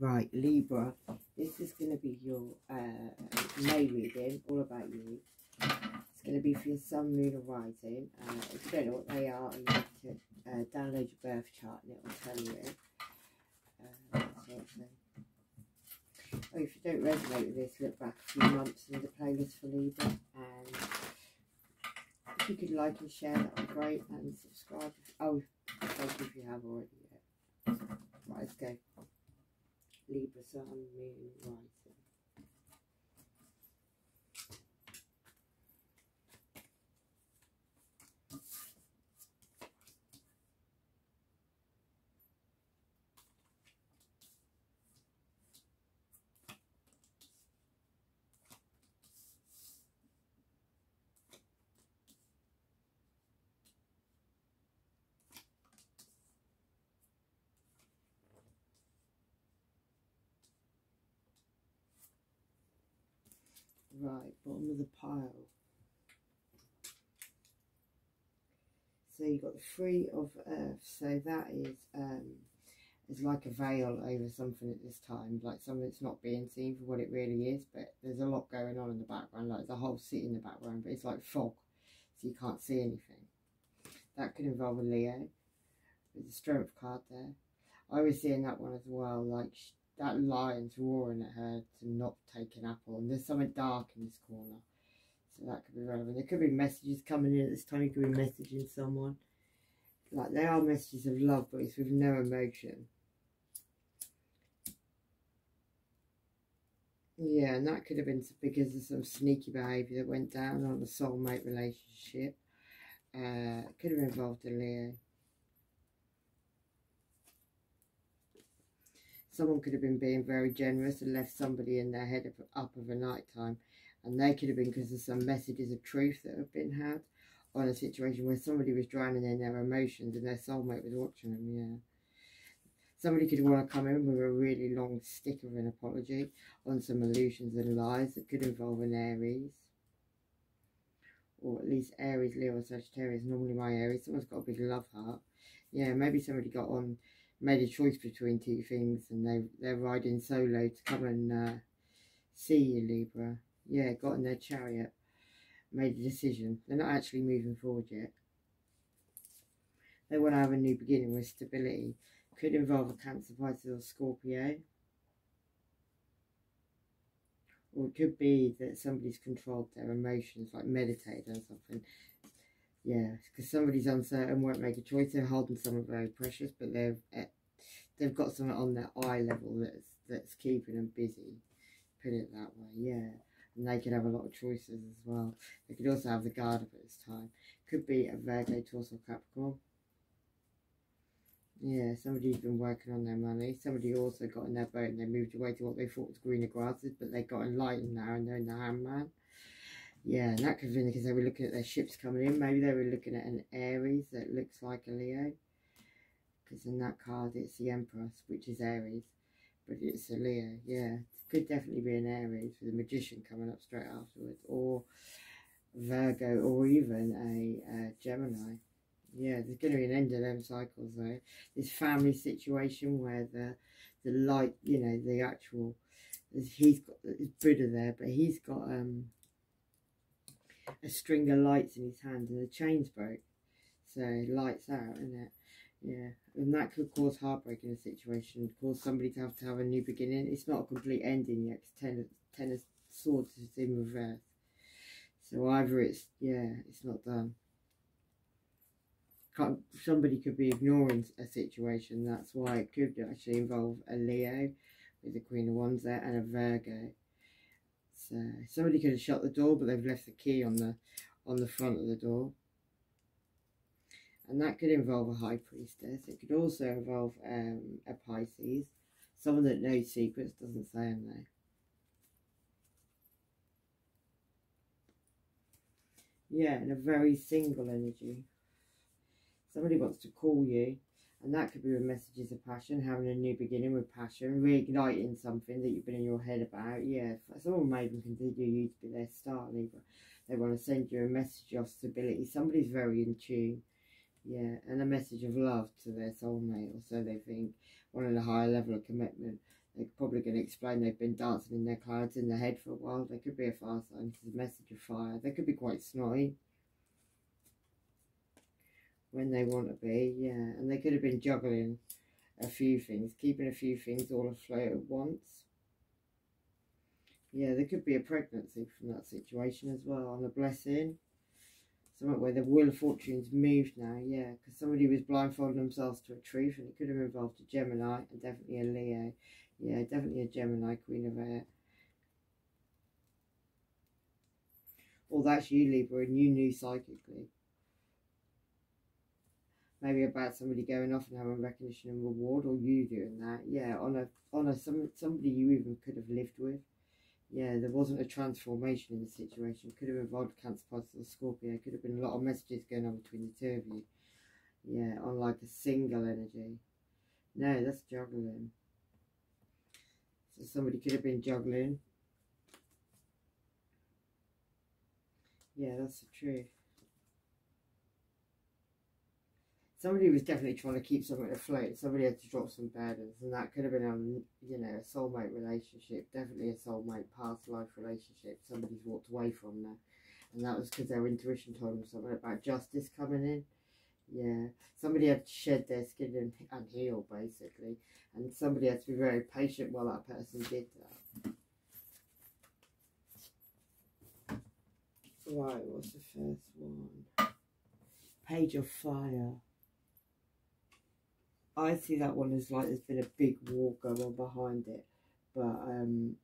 Right, Libra, this is going to be your uh, May reading, all about you. It's going to be for your sun, moon, and rising. Uh, if you don't know what they are, you need to uh, download your birth chart and it will tell you. Uh, oh, if you don't resonate with this, look back a few months in the playlist for Libra. And if you could like and share, that would be great. And subscribe. If, oh, thank you if you have already yet. Right, let's go. Libra Sun, Moon, Rising. Right, bottom of the pile. So you've got the Three of Earth. So that is um, is like a veil over something at this time, like something that's not being seen for what it really is. But there's a lot going on in the background, like the whole city in the background, but it's like fog, so you can't see anything. That could involve a Leo. There's a Strength card there. I was seeing that one as well, like that lion's roaring at her to not take an apple. And there's something dark in this corner. So that could be relevant. There could be messages coming in at this time. You could be messaging someone. Like, they are messages of love, but it's with no emotion. Yeah, and that could have been because of some sneaky behaviour that went down on the soulmate relationship. Uh, could have involved a Leo. Someone could have been being very generous and left somebody in their head up of a night time and they could have been because of some messages of truth that have been had on a situation where somebody was drowning in their emotions and their soulmate was watching them yeah. Somebody could want to come in with a really long stick of an apology on some illusions and lies that could involve an Aries. Or at least Aries, Leo or Sagittarius, normally my Aries, someone's got a big love heart. Yeah, maybe somebody got on made a choice between two things and they, they're riding solo to come and uh, see you, Libra. Yeah, got in their chariot, made a decision. They're not actually moving forward yet. They want to have a new beginning with stability. Could involve a Cancer, Pisces or Scorpio. Or it could be that somebody's controlled their emotions, like meditated or something. Yeah, because somebody's uncertain, won't make a choice. They're holding something very precious, but they've eh, they've got something on their eye level that's that's keeping them busy. Put it that way, yeah. And they could have a lot of choices as well. They could also have the guard at this time. Could be a Virgo, Taurus, or Capricorn. Yeah, somebody's been working on their money. Somebody also got in their boat and they moved away to what they thought was greener grasses, but they got enlightened now and they're in the Hanged Man. Yeah, and that could be because they were looking at their ships coming in. Maybe they were looking at an Aries that looks like a Leo. Because in that card it's the Empress, which is Aries. But it's a Leo, yeah. It could definitely be an Aries with a Magician coming up straight afterwards. Or Virgo, or even a, a Gemini. Yeah, there's going to be an end of them cycles though. This family situation where the the light, you know, the actual, he's got his Buddha there, but he's got um a string of lights in his hand and the chains broke. So lights out, isn't it? Yeah, and that could cause heartbreak in a situation, cause somebody to have to have a new beginning. It's not a complete ending yet, ten, ten of swords is in reverse. So either it's, yeah, it's not done. Can't, somebody could be ignoring a situation, that's why it could actually involve a Leo with the Queen of Wands there and a Virgo. So somebody could have shut the door, but they've left the key on the on the front of the door. And that could involve a high priestess. It could also involve um, a Pisces. Someone that knows secrets, doesn't say them though. Yeah, and a very single energy. Somebody wants to call you and that could be with messages of passion, having a new beginning with passion, reigniting something that you've been in your head about. Yeah, someone may even consider you to be their star Libra. They want to send you a message of stability. Somebody's very in tune. Yeah, and a message of love to their soulmate, or so they think. on a higher level of commitment. They're probably going to explain they've been dancing in their clouds in their head for a while. They could be a fire sign. It's a message of fire. They could be quite snotty when they want to be, yeah. And they could have been juggling a few things, keeping a few things all afloat at once. Yeah, there could be a pregnancy from that situation as well, and a blessing. Something where the wheel of fortune's moved now, yeah, because somebody was blindfolding themselves to a truth, and it could have involved a Gemini and definitely a Leo. Yeah, definitely a Gemini, Queen of Air. Or that's you, Libra, and you knew psychically maybe about somebody going off and having recognition and reward, or you doing that. Yeah, on a on a some somebody you even could have lived with. Yeah, there wasn't a transformation in the situation. Could have involved Cancer, Pisces, or Scorpio. Could have been a lot of messages going on between the two of you. Yeah, on like a single energy. No, that's juggling. So somebody could have been juggling. Yeah, that's the truth. Somebody was definitely trying to keep something afloat. Somebody had to drop some burdens, and that could have been on, you know, a soulmate relationship, definitely a soulmate past life relationship. Somebody's walked away from that, and that was because their intuition told them something about justice coming in. Yeah, somebody had to shed their skin and, and heal, basically, and somebody had to be very patient while that person did that. Right, what's the first one? Page of Fire. I see that one as like there's been a big war going on behind it, but um,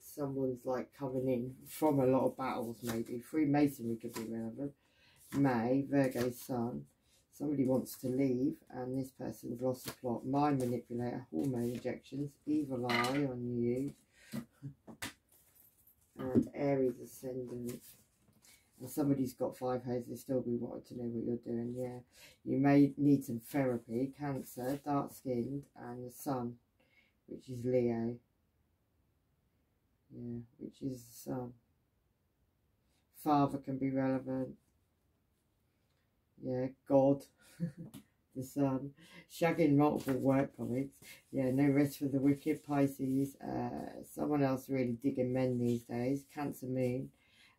someone's like coming in from a lot of battles maybe. Freemasonry could be relevant. May, Virgo's Sun. Somebody wants to leave and this person's lost the plot. Mind manipulator, hormone injections, evil eye on you. and Aries ascendant somebody's got five they still be wanting to know what you're doing. Yeah, you may need some therapy. Cancer, dark skinned, and the sun, which is Leo. Yeah, which is the sun. Father can be relevant. Yeah, God, the sun. Shagging multiple work colleagues. Yeah, no rest for the wicked. Pisces. Uh, someone else really digging men these days. Cancer moon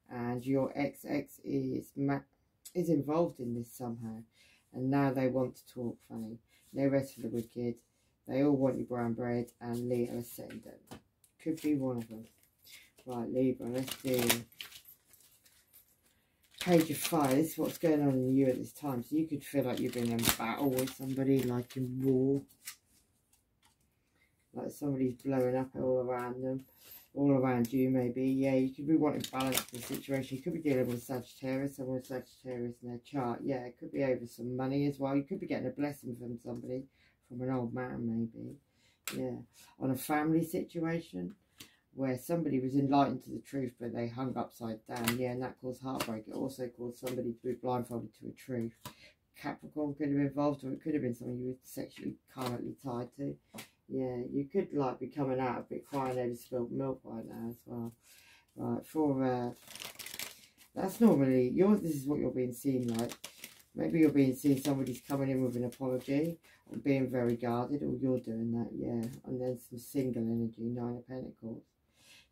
and your XX is is involved in this somehow and now they want to talk funny. No rest for the wicked. They all want your brown bread and Leo ascendant. Could be one of them. Right, Libra, let's do page of fire. This is what's going on in you at this time. So you could feel like you've been in battle with somebody, like in war. Like somebody's blowing up all around them all around you maybe. Yeah, you could be wanting to balance the situation. You could be dealing with Sagittarius, someone with Sagittarius in their chart. Yeah, it could be over some money as well. You could be getting a blessing from somebody, from an old man maybe. Yeah, on a family situation where somebody was enlightened to the truth but they hung upside down. Yeah, and that caused heartbreak. It also caused somebody to be blindfolded to a truth. Capricorn could have been involved or it could have been someone you were sexually currently tied to. Yeah, you could like be coming out a bit crying over spilled milk right now as well. Right, for uh, that's normally yours. This is what you're being seen like. Maybe you're being seen somebody's coming in with an apology being very guarded, or you're doing that, yeah. And then some single energy, nine of pentacles.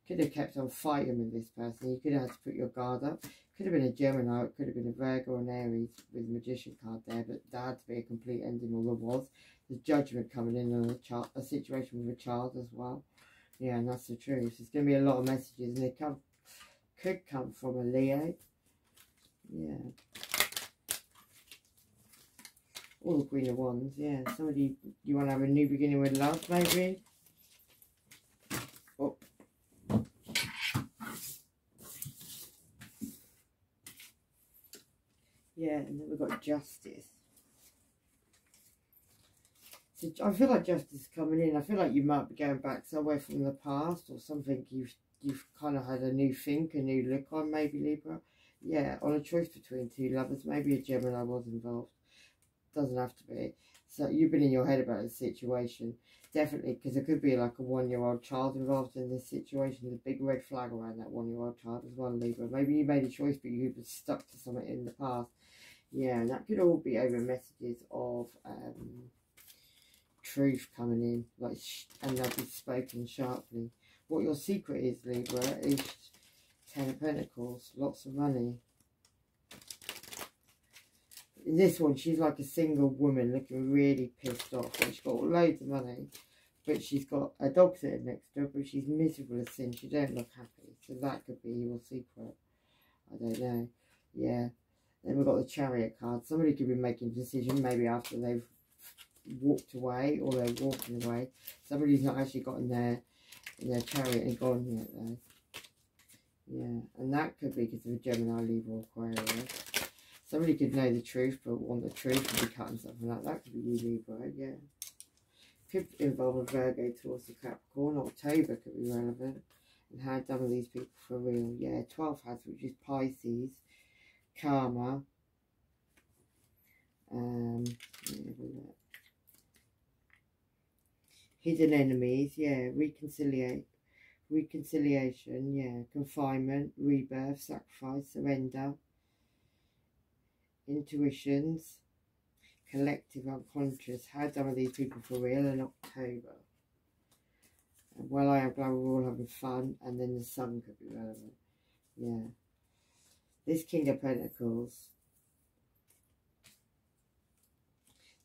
Could have kept on fighting with this person. You could have had to put your guard up. Could have been a Gemini, it could have been a Virgo or an Aries with a Magician card there, but there had to be a complete ending, or there was the judgment coming in on a child, a situation with a child as well. Yeah, and that's the truth. There's going to be a lot of messages, and they come could come from a Leo. Yeah. All the Queen of Wands, yeah. Somebody, you want to have a new beginning with love, maybe? Oh. Yeah, and then we've got Justice. So I feel like justice is coming in. I feel like you might be going back somewhere from the past or something you've you've kind of had a new think, a new look on, maybe Libra. Yeah, on a choice between two lovers. Maybe a Gemini was involved. Doesn't have to be. So you've been in your head about the situation. Definitely, because there could be like a one-year-old child involved in this situation. There's a big red flag around that one-year-old child as well, Libra. Maybe you made a choice, but you were stuck to something in the past. Yeah, and that could all be over messages of... Um, truth coming in, like, and they'll be spoken sharply. What your secret is, Libra, is Ten of Pentacles, lots of money. In this one, she's like a single woman looking really pissed off. And she's got loads of money, but she's got a dog sitting next to her, but she's miserable as sin. She don't look happy. So that could be your secret. I don't know. Yeah. Then we've got the chariot card. Somebody could be making a decision maybe after they've walked away or they're walking away. Somebody's not actually gotten their in their chariot and gone yet though. Yeah, and that could be because of a Gemini, Libra, Aquarius. Somebody could know the truth but want the truth and be cutting something like that. Could be you, Libra, yeah. Could involve a Virgo, towards Taurus, Capricorn. October could be relevant. And how done with these people for real? Yeah, 12 has, which is Pisces, Karma. Um, hidden enemies, yeah, reconciliate, reconciliation, yeah, confinement, rebirth, sacrifice, surrender, intuitions, collective unconscious. How done are these people for real in October? And while I am glad we're all having fun, and then the sun could be relevant. Yeah. This King of Pentacles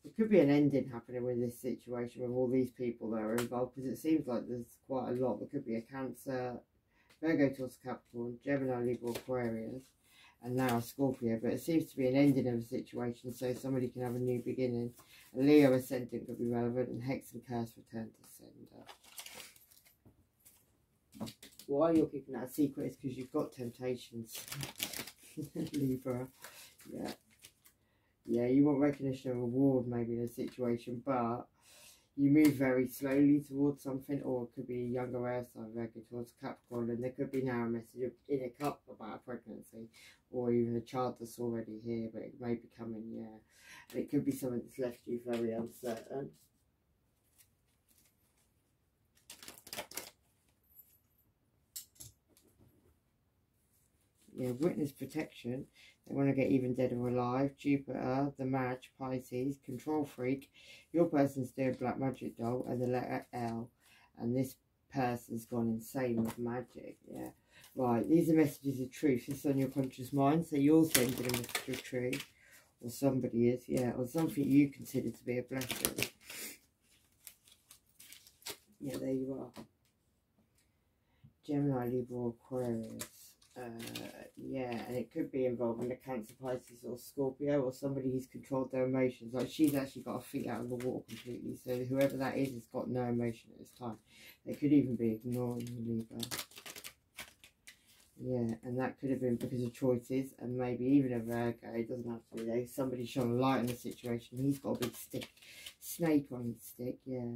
there could be an ending happening with this situation with all these people that are involved because it seems like there's quite a lot. There could be a Cancer, Virgo, Taurus, Capricorn, Gemini, Libra, Aquarius, and now Scorpio. But it seems to be an ending of a situation so somebody can have a new beginning. A Leo Ascendant could be relevant and Hex and Curse return to sender. Why you're keeping that secret is because you've got temptations. Libra. Yeah yeah, you want recognition or reward maybe in a situation, but you move very slowly towards something, or it could be a younger air sign working towards Capricorn, and there could be now a message in a cup about a pregnancy, or even a child that's already here, but it may be coming, yeah. And it could be something that's left you very uncertain. Yeah, witness protection. They want to get even dead or alive. Jupiter, the match, Pisces, control freak. Your person's doing black magic doll and the letter L. And this person's gone insane with magic. Yeah. Right, these are messages of truth. It's on your conscious mind. So you're sending a message of truth. Or somebody is, yeah. Or something you consider to be a blessing. Yeah, there you are. Gemini, Libra, Aquarius. Uh, yeah, and it could be involving a Cancer, Pisces or Scorpio or somebody who's controlled their emotions. Like she's actually got her feet out of the water completely. So whoever that is has got no emotion at this time. They could even be ignoring the Libra. Yeah, and that could have been because of choices and maybe even a Virgo. It doesn't have to be there. Somebody shone a light in the situation. He's got a big stick, snake on his stick, yeah.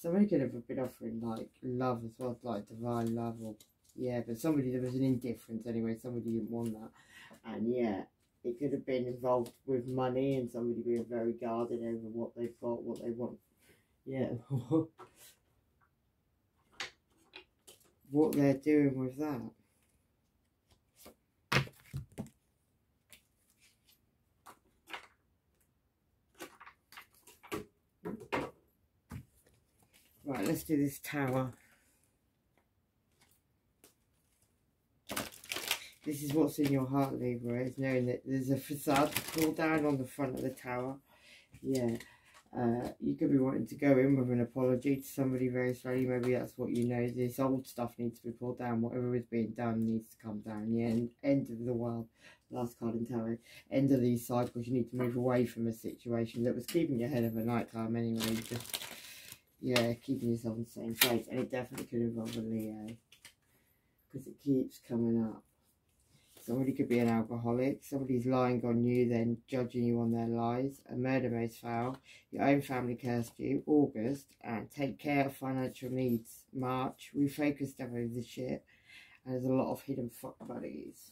Somebody could have been offering like love as well, like divine love or yeah, but somebody, there was an indifference anyway, somebody didn't want that. And yeah, it could have been involved with money and somebody being very guarded over what they've got, what they want. Yeah. what they're doing with that. Right, let's do this tower. This is what's in your heart, Libra, is knowing that there's a facade to pull down on the front of the tower. Yeah. Uh, you could be wanting to go in with an apology to somebody very slowly. Maybe that's what you know. This old stuff needs to be pulled down. Whatever is being done needs to come down. Yeah, and end of the world. Last card in tarot. End of these cycles. You need to move away from a situation that was keeping you ahead of a night time anyway. Just, yeah, keeping yourself in the same place. And it definitely could involve a Leo. Because it keeps coming up. Somebody could be an alcoholic. Somebody's lying on you, then judging you on their lies. A murder most foul. Your own family cursed you. August. And take care of financial needs. March. Refocus stuff over the shit. And there's a lot of hidden fuck buddies.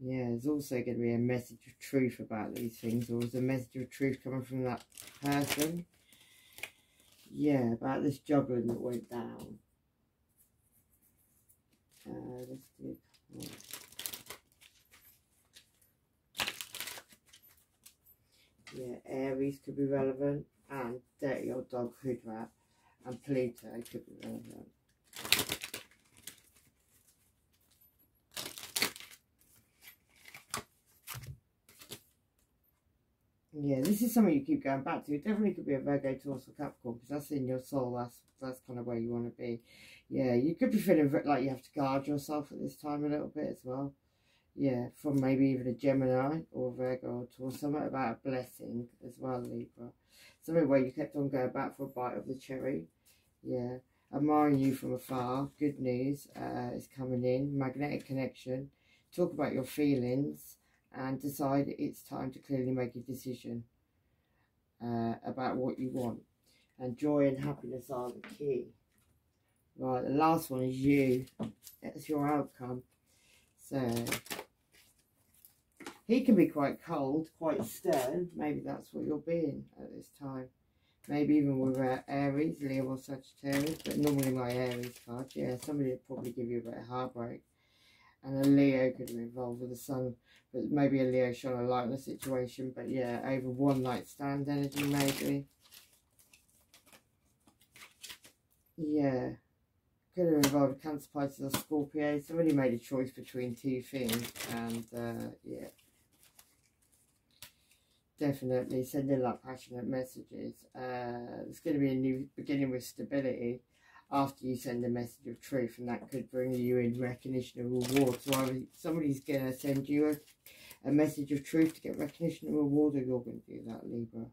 Yeah, there's also going to be a message of truth about these things. Or is a message of truth coming from that person? Yeah, about this juggling that went down. Let's do Yeah, Aries could be relevant. And Dirty Old Dog Hood Rat. And Pluto could be relevant. Yeah, this is something you keep going back to. It definitely could be a Virgo, Taurus, or Capricorn because that's in your soul. That's that's kind of where you want to be. Yeah, you could be feeling like you have to guard yourself at this time a little bit as well. Yeah, from maybe even a Gemini or Virgo or Taurus. Something about a blessing as well, Libra. Something where you kept on going back for a bite of the cherry. Yeah, admiring you from afar. Good news uh, is coming in. Magnetic connection. Talk about your feelings and decide it's time to clearly make a decision uh, about what you want. And joy and happiness are the key. Right, the last one is you. That's your outcome. So, he can be quite cold, quite stern. Maybe that's what you're being at this time. Maybe even with uh, Aries, Leo or Sagittarius. But normally my Aries card, yeah, somebody would probably give you a bit of heartbreak. And a Leo could be involved with the sun but maybe a Leo shone a light on the situation. But yeah, over one night stand energy maybe. Yeah. Could have involved Cancer, Pisces or Scorpio. Somebody made a choice between two things. And uh, yeah. Definitely sending like passionate messages. Uh, going to be a new beginning with stability after you send a message of truth and that could bring you in recognition and reward. So somebody's going to send you a, a message of truth to get recognition and reward or you're going to do that, Libra.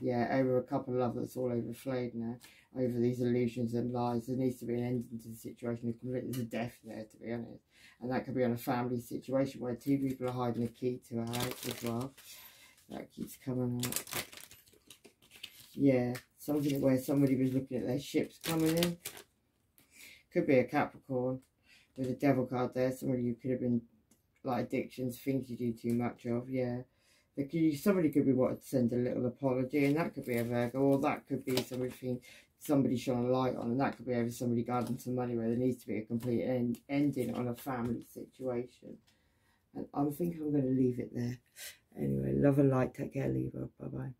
Yeah, over a couple of lovers all overflowed now, over these illusions and lies. There needs to be an end to the situation. There's a death there, to be honest. And that could be on a family situation where two people are hiding a key to a house as well. That keeps coming up. Yeah, something where somebody was looking at their ships coming in. Could be a Capricorn with a devil card there. Somebody you could have been like addictions, things you do too much of. Yeah. Somebody could be wanting to send a little apology, and that could be a Virgo, or that could be something somebody shone a light on, and that could be over somebody guarding some money where there needs to be a complete end, ending on a family situation. And I think I'm going to leave it there. Anyway, love and light. Take care, Libra. Bye bye.